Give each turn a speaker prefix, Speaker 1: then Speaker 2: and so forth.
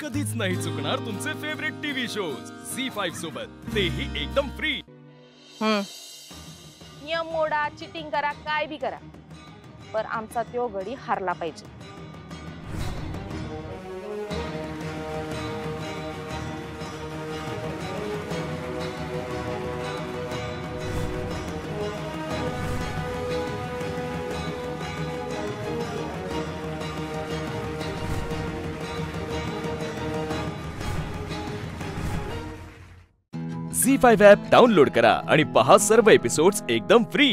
Speaker 1: कधीच नाही चुकणार तुमचे favourite TV shows C five सोबत. तेही एकदम फ्री
Speaker 2: नियम मोडा चिटिंग करा काय बी करा. पण आमचा त्यो गडी हारला पाहिजे.
Speaker 1: झी फाइव ऐप डाउनलोड करा पहा सर्व एपिसोड्स एकदम फ्री